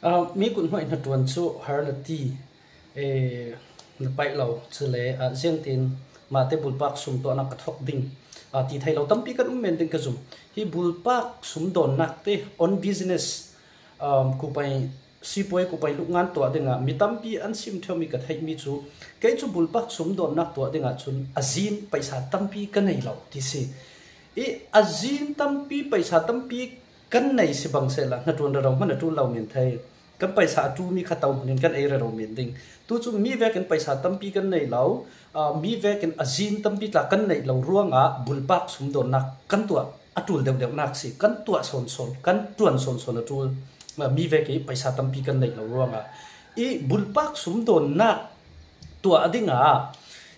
Ờ, mi kun hoi na tuan chu har na ti e na pai lo chule a à, zeng tin ma te bul pak sum to na ka thok ding a ti thai lo tam pi kan um men ding ka zum hi bul pak sum don nak te on business um ku pai si poi ku pai luk ngan to dinga mi tam pi an sim theu mi ka thai mi chu ke chu bul pak sum don nak to dinga à, chun azin à, paisa tam pi ka nei lo ti si e azin tam pi paisa tam pi kan nei si bang se la, na tuan ra ma na lâu miền min thai. Kan paisa tu mi khát tau min, kan ei ra ro min ding. Tu chu mi ve kan paisa tam pi kan nei lau. Mi ve kan azin tam pi la kan nei lau ruanga bul pak sum don nak. Kan tua atul deuh deuh nak si. Kan tua son son, kan tuan son son atul. Mà mi về cái paisa tam pi kan nei lo ruanga i bul pak sum don nak tua adinga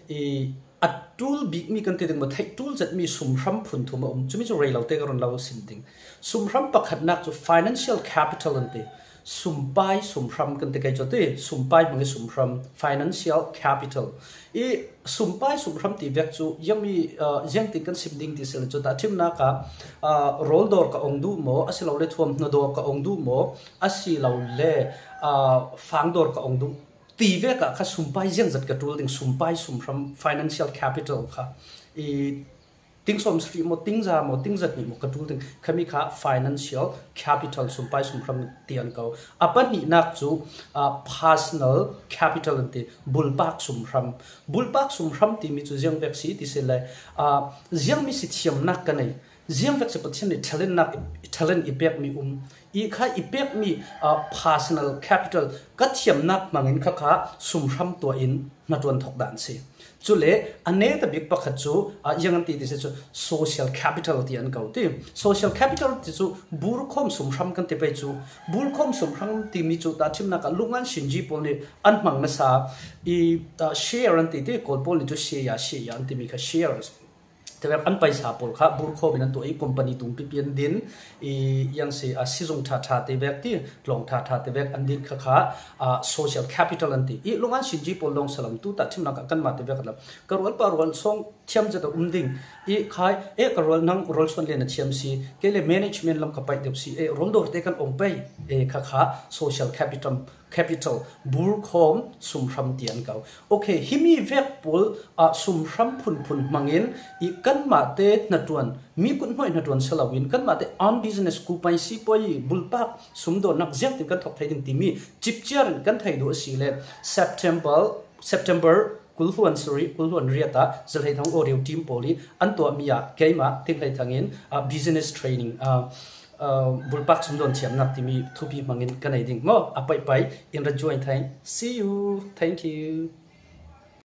i atul big mi kan te ding ma thai tul zat mi sum ram phun thuma um chumi chu rei lo te karon lo sim ding sum ram pakhat nak chu financial capital ante sumpai sumram kan te kai chote sumpai mangi sumram financial capital e sumpai sumram ti vek chu yami yang ti kan simding ti sel chu ta thim na ka rol dor ka ongdu mo asilo le thom no dor ka ongdu mo asilo le fang dor ka ongdu ti ve ka kha sumpai yang zat ka tul ding sumpai from financial capital kha e ting som sri mo ting za mo ting một ni mo katul ting khami financial capital sum pai sum from tian ko apan ni nak chu personal capital ante bulbak sum from bulbak sum from thì mi chu riêng bek si thì se lai a jang mi si thiam nak ziyam tak chapa ni talent nak talent ipek mi um. I kha ipek mi personal capital ka thiam nak mangin kha kha sum ram to in na ton thok dan se chu le ane ta big pakhat chu a yang ti ti se chu social capital ti an kau ti. Social capital ti chu bur khom sum ram kan te pai chu. Bur khom sum ram ti mi chu ta thim na ka lungan shin ji pol ni an mang na sa. I share an ti ti kol pol ni chu share ya share an ti mi kha shares te anh an paisa pol kha bur kho bin to ei company tung pi pian din i yang se à, a sizong tha tha te web ti long tha tha te web an din kha kha a à, social capital an ti. I longan chỉ ji pol long salam tu ta thim na ka kan ma te web la karwal par wal song thiam cho tôi um ding. I khai e karwal nang rol son le na thiam si. Ke le management lam ka pai de si. E rol dor te kan ong pai e kha kha social capital capital bur khom sum ram tian kau okay himi vek pul a sum ram phun phun mangin i kan ma te na tuan mi kun hoi na tuan salawin kan ma te on business ku pai si poi bulpak sum do nak zek tin kan thok thai ding ti mi chip chiar kan thai do si le september september kulhuan suri kulhuan riata zalhai thang audio team poli an to mia keima ting lai thangin business training uh, bulpak sum don chiam nak timi thupi mangin kanai ding mo apai pai in ra join thang see you thank you